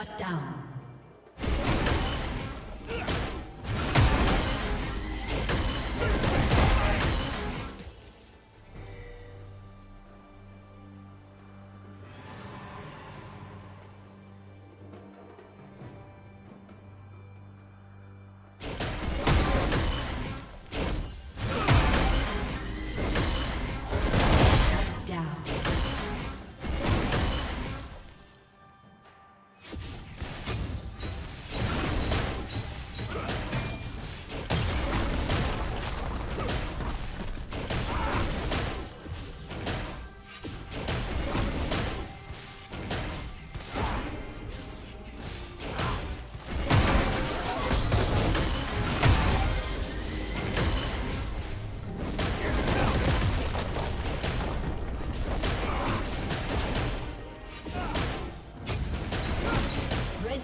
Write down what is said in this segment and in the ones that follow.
Shut down.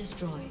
Destroyed.